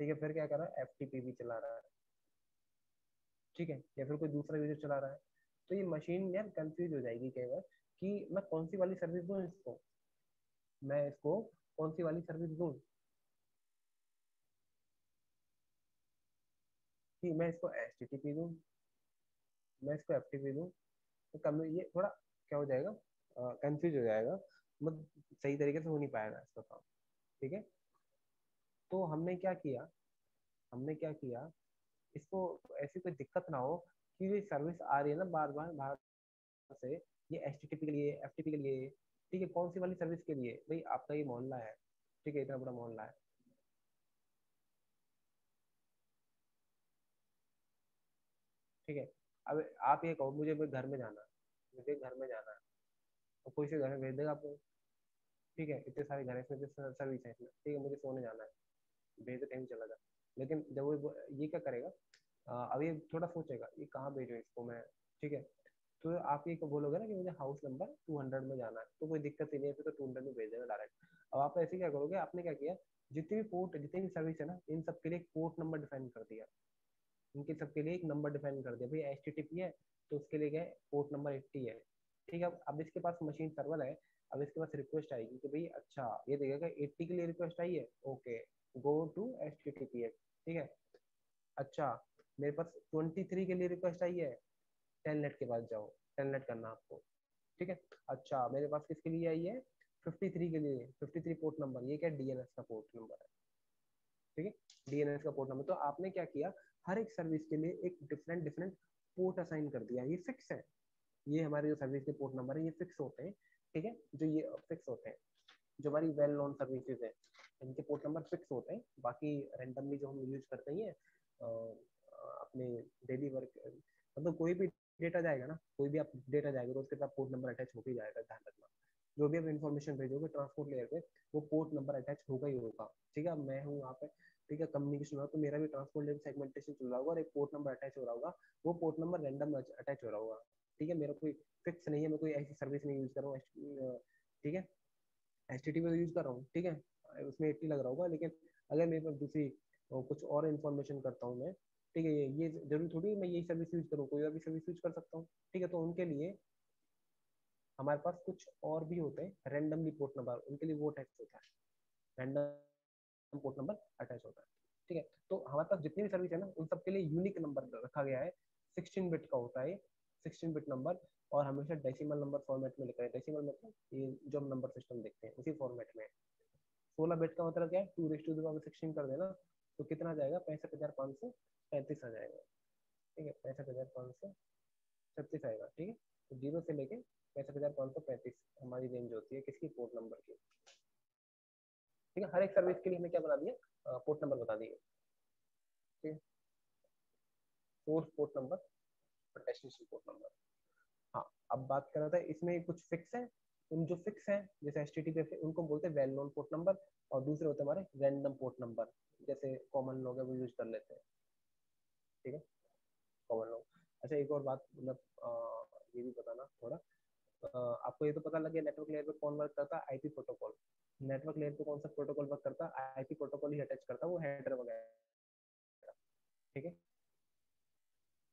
ठीक है? फिर क्या कर रहा है? एफ़ टी पी भी चला रहा है। ठीक है? या फिर कोई दूसरा यूज़र चला रहा है। तो ये मशीन यार कंफ्यूज हो जाएगी कई बार कि मैं कौन सी वाली सर्विस दूँ इसको? मैं इसको कौन सी वाली सर्विस दूँ? कि मैं इसको एच टी टी पी दूँ, मैं इसको एफ़ टी पी दूँ तो कम, ये थोड़ा क्या हो जाएगा कंफ्यूज हो जाएगा। मतलब सही तरीके से हो नहीं पाएगा इसका काम, ठीक है? तो हमने क्या किया, हमने क्या किया, इसको ऐसी कोई दिक्कत ना हो कि ये सर्विस आ रही है ना बार बार बाहर से, ये एचटीटीपी के लिए एफटीपी के लिए, ठीक है? कौन सी वाली सर्विस के लिए? भाई आपका ये मोहल्ला है, ठीक है? इतना बड़ा मोहल्ला है। ठीक है? अब आप ये कहो, मुझे घर में जाना मुझे घर में जाना है तो कोई से घर में भेज देगा आपको? ठीक है, इतने सारे घर इसमें सर्विस है इसमें ठीक है, मुझे सोने जाना है। भेज कहीं चला जा। लेकिन जब वो ये क्या करेगा? अब ये थोड़ा सोचेगा, ये कहाँ भेजो इसको मैं? ठीक है? तो आप ये बोलोगे ना कि मुझे हाउस नंबर 200 में जाना है तो कोई दिक्कत ही नहीं है तो 200 में भेज देगा डायरेक्ट अब आप ऐसे क्या करोगे, आपने क्या किया, जितनी भी पोर्ट जितनी भी सर्विस है ना, इन सब के लिए पोर्ट नंबर डिफाइन कर दिया। इनके सबके लिए एक नंबर डिफाइन कर दिया। भाई एच है तो उसके लिए क्या है? पोर्ट नंबर एट्टी है। ठीक है, अब इसके पास मशीन सर्वर है, अब इसके पास रिक्वेस्ट आएगी कि भाई अच्छा ये देखेगा एट्टी के लिए रिक्वेस्ट आई है? ओके गो टू एच ठीक है? अच्छा मेरे पास ट्वेंटी थ्री के लिए रिक्वेस्ट आई है टेन नेट के पास जाओ टेन नेट करना आपको। ठीक है? अच्छा मेरे पास किसके लिए आई है? फिफ्टी थ्री के लिए फिफ्टी थ्री पोर्ट नंबर ये क्या डीएनएस का पोर्ट नंबर है? ठीक है? डीएनएस का पोर्ट नंबर तो आपने क्या किया? हर एक सर्विस के लिए एक डिफरेंट डिफरेंट पोर्ट असाइन कर दिया। ये फिक्स है। ये हमारे जो सर्विस के पोर्ट नंबर है, ये फिक्स होते हैं। ठीक है? जो ये फिक्स होते हैं। जो हमारी वेल नोन सर्विसेज़ है, इनके पोर्ट नंबर फिक्स होते हैं। बाकी रेंडमली जो हम यूज़ करते हैं अपने डेली वर्क मतलब कोई भी डेटा जाएगा ना, कोई भी आप डेटा जाएगा तो उसके साथ पोर्ट नंबर अटैच होकर जाएगा ध्यान रखना। जो भी आप इन्फॉर्मेशन भेजोगे ट्रांसपोर्ट लेयर पे, वो पोर्ट नंबर अटैच होगा ही होगा। ठीक है? मैं हूँ वहाँ पे। ठीक है कम्युनिकेशन हो तो मेरा भी ट्रांसपोर्ट लेयर सेगमेंटेशन चल रहा होगा और एक पोर्ट नंबर अटैच हो रहा होगा। वो पोर्ट नंबर रैंडम अटैच हो रहा होगा। ठीक है, मेरा कोई फिक्स नहीं है, मैं कोई ऐसी सर्विस नहीं यूज़ कर रहा हूँ ठीक है? एच टी तो यूज़ कर रहा हूँ, ठीक है? उसमें एट्टी लग रहा होगा, लेकिन अगर मेरे पास दूसरी कुछ और इन्फॉर्मेशन करता हूँ मैं, ठीक है, ये ये ज़रूरी थोड़ी मैं यही सर्विस यूज़ करूँ, कोई और भी सर्विस यूज़ कर सकता हूँ, ठीक है? तो उनके लिए हमारे पास कुछ और भी होते हैं रैंडमली पोर्ट नंबर उनके लिए वो टैक्स होता है। रैंडम पोर्ट नंबर अटैच होता है। ठीक है? तो हमारे पास जितनी भी सर्विस है ना, उन सबके लिए यूनिक नंबर रखा गया है। सिक्सटीन बिट का होता है सिक्सटीन बिट नंबर और हमेशा डेसिमल नंबर फॉर्मेट में लिखा है। डेसिमल मतलब ये जो हम नंबर सिस्टम देखते हैं, उसी फॉर्मेट में। सोलह बिट का मतलब क्या है? Two raise to the power sixteen कर देना तो कितना जाएगा? पैंसठ हज़ार पाँच सौ पैंतीस आ जाएगा। ठीक है? पैंसठ हज़ार पाँच सौ छत्तीस आएगा। ठीक है? तो ज़ीरो से लेके पैंसठ हज़ार पाँच सौ पैंतीस हमारी रेंज होती है किसकी? पोर्ट नंबर की। ठीक है? हर एक सर्विस के लिए हमने क्या बना दिया? पोर्ट नंबर बता दिए सोर्स पोर्ट नंबर और डेस्टिनेशन पोर्ट नंबर हाँ अब बात कर रहा था, इसमें कुछ फिक्स है? उन जो फिक्स है, जैसे एच टी पे उनको बोलते हैं वेल नोन पोर्ट नंबर और दूसरे होते हमारे रैंडम पोर्ट नंबर जैसे कॉमन लोग है, वो यूज़ कर लेते हैं। ठीक है? कॉमन लोग अच्छा एक और बात मतलब ये भी बताना थोड़ा। आपको ये तो पता लग नेटवर्क लेयर पे कौन वर्क करता है? आईपी प्रोटोकॉल नेटवर्क लेयर पे कौन सा प्रोटोकॉल वर्क करता? है आईपी प्रोटोकॉल ही अटैच करता है वो हेडर वगैरह। ठीक है?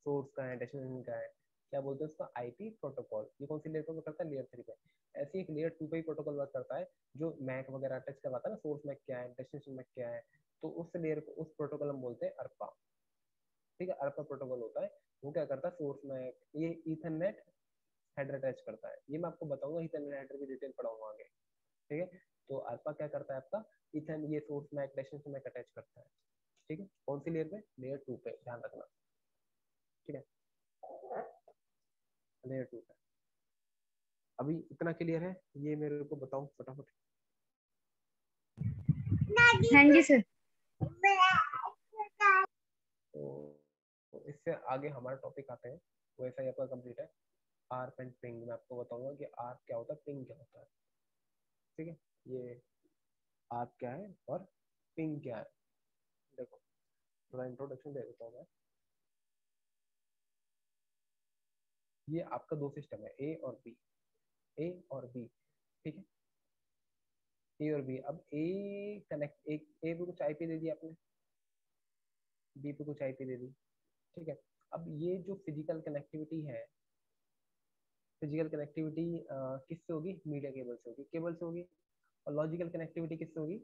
सोर्स का है डेस्टिनेशन का है। क्या बोलते हैं उसका? आईपी प्रोटोकॉल ये कौन सी लेयर पे करता है? लेयर थ्री पे। ऐसे एक लेयर टू पे ही प्रोटोकॉल वर्क करता है, जो मैक वगैरह अटैच करवाता है ना सोर्स मैक क्या है डेस्टिनेशन मैक क्या है तो उस लेयर को, उस प्रोटोकॉल हम बोलते हैं अर्पा ठीक है? अर्पा प्रोटोकॉल होता है। वो क्या करता है? सोर्स मैक ये ईथरनेट हेडर अटैच करता है। ये मैं आपको बताऊँगा ईथरनेट हेडर की डिटेल पढ़ाऊँगा आगे। ठीक है? तो अर्पा क्या करता है आपका? इथन ये source MAC destination MAC attach करता है। ठीक है? कौन सी लेयर पे? लेयर टू पे ध्यान रखना। ठीक है? लेयर टू पे। अभी इतना क्लियर है? ये मेरे को बताओ फटाफट। हाँ जी सर तो इससे आगे हमारा टॉपिक आते हैं। वो ऐसा ही आपका कंप्लीट है। आर एंड पिंग मैं आपको बताऊँगा कि आर क्या होता है पिंग क्या होता है। ठीक है? ये आर क्या है और पिंग क्या है? देखो, थोड़ा इंट्रोडक्शन दे देता हूँ मैं। ये आपका दो सिस्टम है ए और बी ए और बी ठीक है? ए और बी अब ए कनेक्ट एक ए पे कुछ आईपी दे दी आपने। बी पे कुछ आईपी दे दी, ठीक है? अब ये जो फ़िज़िकल कनेक्टिविटी है फ़िज़िकल कनेक्टिविटी किससे होगी? मीडिया केबल से होगी। केबल से होगी? और लॉजिकल कनेक्टिविटी किससे होगी?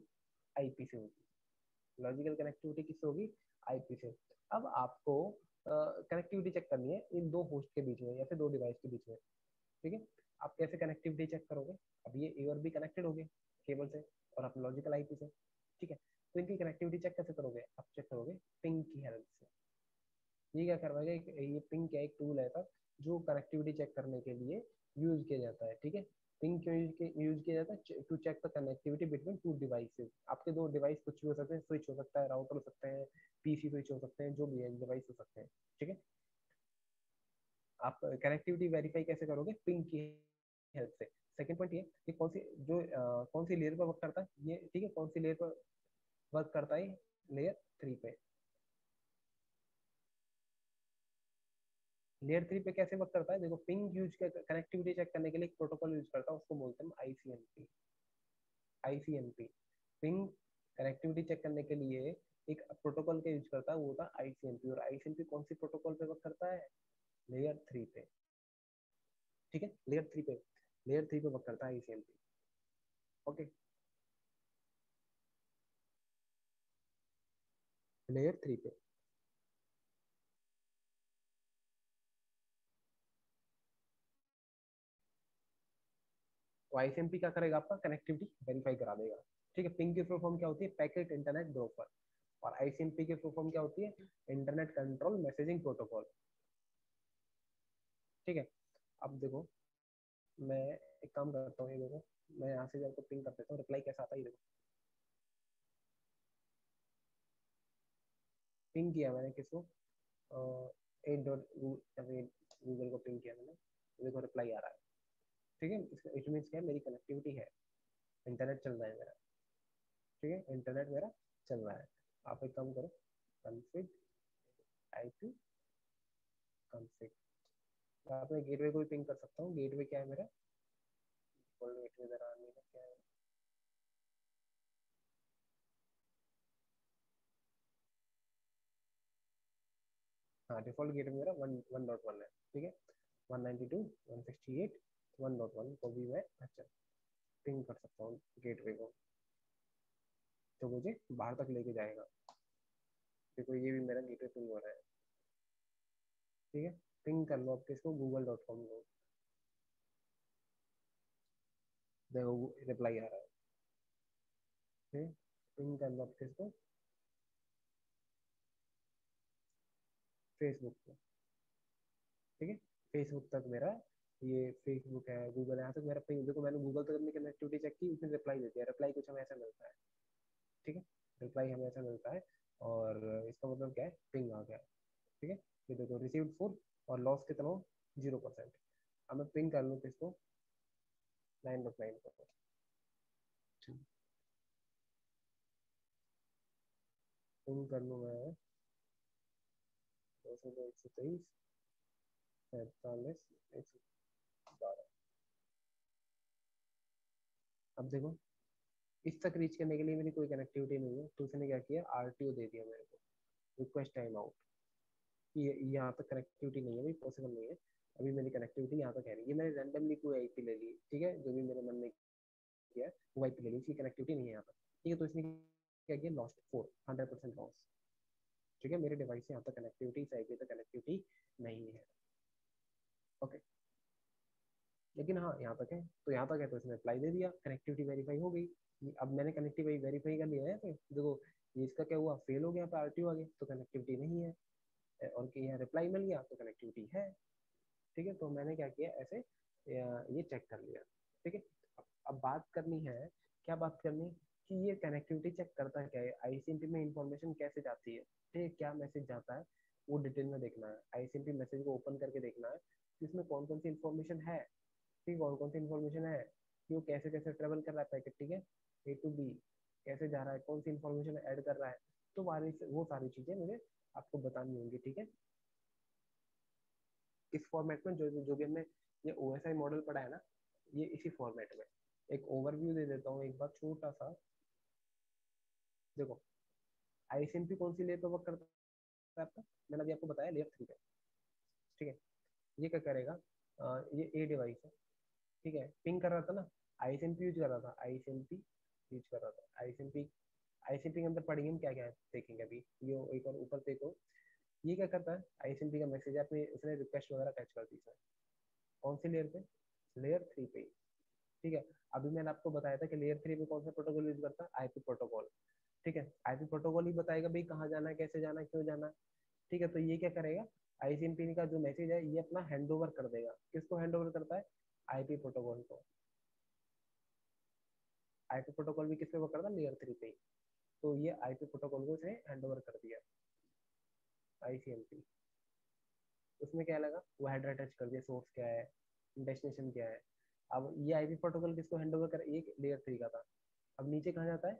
आईपी से होगी। लॉजिकल कनेक्टिविटी किससे होगी? आईपी से। अब आपको कनेक्टिविटी चेक करनी है इन दो होस्ट के बीच में या फिर दो डिवाइस के बीच में। ठीक है? आप कैसे कनेक्टिविटी चेक करोगे? अब ये ए और बी कनेक्टेड हो गए केबल से और आप लॉजिकल आईपी से। ठीक है? तो इनकी कनेक्टिविटी चेक कैसे करोगे? आप चेक करोगे पिंग की हेल्प से। ये क्या करवाएगा ये पिंग क्या एक टूल है जो कनेक्टिविटी चेक करने के लिए यूज़ किया जाता है। ठीक है? पिंग क्यों यूज़ किया जाता है? To check the connectivity between two devices आपके दो डिवाइस कुछ भी हो सकते हैं स्विच हो सकता है राउटर हो सकते हैं पीसी स्विच हो सकते हैं जो भी है डिवाइस हो सकते हैं ठीक है? आप कनेक्टिविटी वेरीफाई कैसे करोगे? पिंग की हेल्प से। सेकंड पॉइंट ये कि कौन सी जो आ, कौन सी लेयर पर वर्क करता है? ये ठीक है कौन सी लेयर पर वर्क करता है? लेयर थ्री पे। लेयर थ्री पे कैसे वर्क करता है? देखो पिंग यूज़ कनेक्टिविटी चेक करने के लिए एक प्रोटोकॉल यूज़ करता है, उसको बोलते हैं ICMP ICMP ping connectivity check करने के लिए एक प्रोटोकॉल का यूज़ करता है, वो होता है आईसीएमपी और आईसीएमपी कौन सी प्रोटोकॉल पे वर्क करता है? लेयर थ्री पे। ठीक है? लेयर थ्री पे। लेयर थ्री पे वर्क करता है आईसीएमपी ओके लेयर थ्री पे। तो आईसीएमपी क्या करेगा आपका? कनेक्टिविटी वेरीफाई करा देगा। ठीक है पिंग की फुल फॉर्म क्या होती है? पैकेट इंटरनेट ब्रोकर और आईसीएमपी की फुल फॉर्म क्या होती है? इंटरनेट कंट्रोल मैसेजिंग प्रोटोकॉल ठीक है, अब देखो, मैं एक काम करता हूँ, ये देखो, मैं यहाँ से आपको पिंग कर देता हूँ रिप्लाई कैसा आता है, ये देखो। पिंग किया मैंने किसको? एट डॉट गूगल को पिंग किया मैंने। देखो रिप्लाई आ रहा है। ठीक है? इट मीन्स क्या मेरी कनेक्टिविटी है। इंटरनेट चल रहा है मेरा। ठीक है? इंटरनेट मेरा चल रहा है। आप एक काम करो। कन्फिग आईपी कन्फिग यहाँ पे गेटवे को भी पिंग कर सकता हूँ। गेटवे क्या है मेरा? गेटवे जरा मेरा क्या है? हाँ डिफ़ॉल्ट गेटवे मेरा वन वन डॉट वन है। ठीक है? One ninety two one sixty eight one dot one को भी मैं अच्छा पिंग कर सकता हूँ गेटवे को। तो मुझे बाहर तक लेके जाएगा। देखो, ये भी मेरा गेटवे पिंग हो रहा है। ठीक है? पिंग कर लो आप किसको गूगल डॉट कॉम को। देखो रिप्लाई आ रहा है। ठीक पिंग कर लो आप किसको फेसबुक को। ठीक है? फेसबुक तक मेरा ये फेसबुक है गूगल है यहाँ तक मेरा पिंग देखो मैंने गूगल तक अपनी कनेक्टिविटी चेक की उसने रिप्लाई दे दिया। रिप्लाई कुछ हमें ऐसा मिलता है ठीक है? रिप्लाई हमें ऐसा मिलता है और इसका मतलब क्या है? पिंग आ गया ठीक है? ये देखो रिसीव्ड फोर और लॉस कितना हो ज़ीरो परसेंट अब मैं पिंग कर लूँ किसको नाइन डॉट नाइन को पिंग कर लूँ मैं। दो सौ एक सौ तेईस पैंतालीस एक सौ बारह अब देखो, इस तक रीच करने के लिए मेरी कोई कनेक्टिविटी नहीं है। तो उसने क्या किया? आर दे दिया मेरे को। रिक्वेस्ट टाइम आउट ये, यहाँ तक कनेक्टिविटी नहीं है भाई पॉसिबल नहीं है। अभी मेरी कनेक्टिविटी यहाँ तक है ये मैंने रैंडमली कोई आईपी ले ली, ठीक है? जो भी मेरे मन में किया, वो आईपी ले ली। इसकी कनेक्टिविटी नहीं है यहाँ तक। ठीक है तो इसने क्या किया? Lost four hundred percent loss ठीक है, मेरे डिवाइस से यहाँ तक कनेक्टिविटी इस आई तक कनेक्टिविटी नहीं है। ओके लेकिन हाँ यहाँ तक है। तो यहाँ तक है तो इसने अप्लाई दे दिया कनेक्टिविटी वेरीफाई हो गई। अब मैंने कनेक्टिविटी वेरीफाई कर लिया है तो देखो, ये इसका क्या हुआ? फेल हो गया पे आर आ गया तो कनेक्टिविटी नहीं है। और कि यहाँ रिप्लाई मिल गया तो कनेक्टिविटी है। ठीक है तो मैंने क्या किया? ऐसे, ये चेक कर लिया। ठीक है, अब बात करनी है, क्या बात करनी? कि ये कनेक्टिविटी चेक करता है? क्या है आईसीएमपी में इंफॉर्मेशन कैसे जाती है? ठीक है, क्या मैसेज जाता है? वो डिटेल में देखना है। आईसीएमपी मैसेज को ओपन करके देखना है इसमें कौन कौन सी इन्फॉर्मेशन है? ठीक कौन कौन सी इन्फॉर्मेशन है कि वो कैसे कैसे ट्रेवल कर रहा है पैकेट ठीक है? ए टू बी कैसे जा रहा है कौन सी इन्फॉर्मेशन ऐड कर रहा है तो वाली वो सारी चीज़ें मुझे आपको बतानी होंगी ठीक है? इस फॉर्मेट में जो जो भी हमने ये ओ मॉडल पढ़ा है ना ये इसी फॉर्मेट में। एक ओवरव्यू दे देता हूँ एक बार छोटा सा। देखो आईसीएमपी कौन सी लेयर पे वर्क करता है आपका? मैंने अभी आपको बताया लेयर थ्री पे ठीक है? ये क्या करेगा? आ, ये ए डिवाइस है। ठीक है पिंग कर रहा था ना आईसीएमपी यूज़ कर रहा था आईसीएमपी यूज़ कर रहा था आईसीएमपी आईसीएमपी के अंदर पढ़ेंगे हम क्या क्या देखेंगे अभी, ये एक और ऊपर देखो ये क्या करता है आईसीएमपी का मैसेज आपने उसने रिक्वेस्ट वगैरह कैच कर दी सर कौन सी लेयर पे? लेयर थ्री पे, ठीक है? अभी मैंने आपको बताया था कि लेयर थ्री पे कौन सा प्रोटोकॉल यूज़ करता है आईपी प्रोटोकॉल ठीक है? आईपी प्रोटोकॉल ही बताएगा भाई कहाँ जाना कैसे जाना क्यों जाना ठीक है? तो ये क्या करेगा आईसीएमपी का जो मैसेज है, ये अपना हैंड ओवर कर देगा। किसको हैंड ओवर करता है? आईपी प्रोटोकॉल को। आईपी प्रोटोकॉल भी किसपे वर्क करता है? लेयर थ्री पे। तो ये आईपी प्रोटोकॉल को इसने हैंड ओवर कर दिया। आईसीएमपी उसमें क्या लगा? वो हेडर अटैच कर दिया। सोर्स क्या है? डेस्टिनेशन क्या है? अब ये आईपी प्रोटोकॉल किसको हैंड ओवर कर एक लेयर थ्री का था। अब नीचे कहाँ जाता है?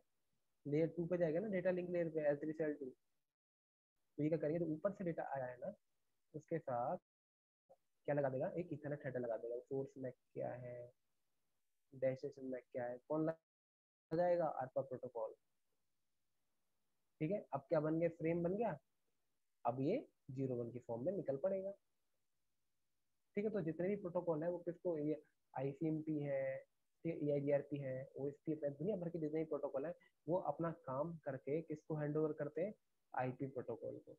लेयर टू पे जाएगा ना डेटा लिंक लेयर पे एल थ्री से एल टू तो ये क्या करेंगे? तो ऊपर से डेटा आया है ना, उसके साथ क्या लगा देगा? एक इथरनेट हेडर लगा देगा। सोर्स में क्या है? डेस्टिनेशन में क्या है? कौन लगाएगा आरपा प्रोटोकॉल। ठीक है? अब क्या बन गया? फ्रेम बन गया? अब ये ज़ीरो वन की फॉर्म में निकल पड़ेगा। ठीक है? तो जितने भी प्रोटोकॉल है, वो किसको? ये आईसीएमपी है ई आई आर है ओएसपीएफ है, दुनिया भर के जितने भी प्रोटोकॉल है, वो अपना काम करके किसको हैंड ओवर करते हैं? आईपी प्रोटोकॉल को।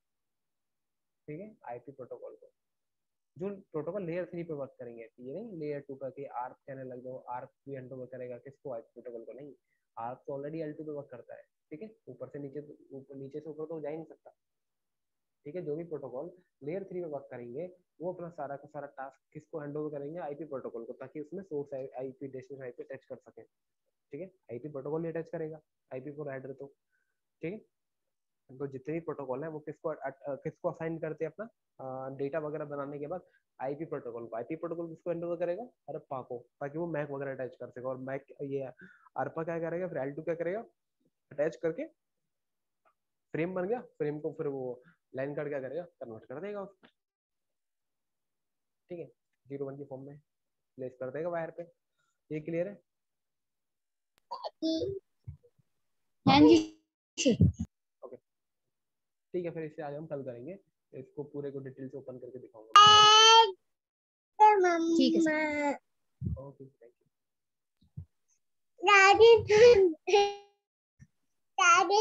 ठीक है? आईपी प्रोटोकॉल को। जो प्रोटोकॉल लेयर थ्री पे वर्क करेंगे ये नहीं लेयर टू का कि आर्क कहने लग जाओ आर्क भी हैंड ओवर करेगा, किसको आईपी प्रोटोकॉल को नहीं? आर्क तो ऑलरेडी एल टू पे वर्क करता है, ठीक है? ऊपर से नीचे, ऊपर, नीचे से ऊपर तो जा ही नहीं सकता, ठीक है? जो भी प्रोटोकॉल लेयर थ्री पे वर्क करेंगे, वो अपना सारा का सारा टास्क किसको हैंड ओवर करेंगे? आईपी प्रोटोकॉल को, ताकि उसमें source IP destination IP attach कर सके, ठीक है? आईपी प्रोटोकॉल ही अटैच करेगा आईपी फोर हेडर तो ठीक है? तो जितने भी प्रोटोकॉल है, वो किसको किसको असाइन करते हैं अपना डेटा वगैरह बनाने के बाद आईपी प्रोटोकॉल को। आईपी प्रोटोकॉल किसको हैंड ओवर करेगा? अरपा को ताकि वो मैक वगैरह अटैच कर सके। और मैक ये अरपा क्या करेगा, फिर एल क्या करेगा? अटैच करके फ्रेम बन गया फ्रेम को फिर वो लाइन कार्ड क्या करेगा? कन्वर्ट कर देगा उसको ठीक है ज़ीरो वन की फॉर्म में प्लेस कर देगा वायर पे। ये क्लियर है? हाँ जी। ठीक है फिर इससे आगे हम कल करेंगे। इसको पूरे को डिटेल से ओपन करके दिखाऊँगा। ठीक है ओके थैंक यू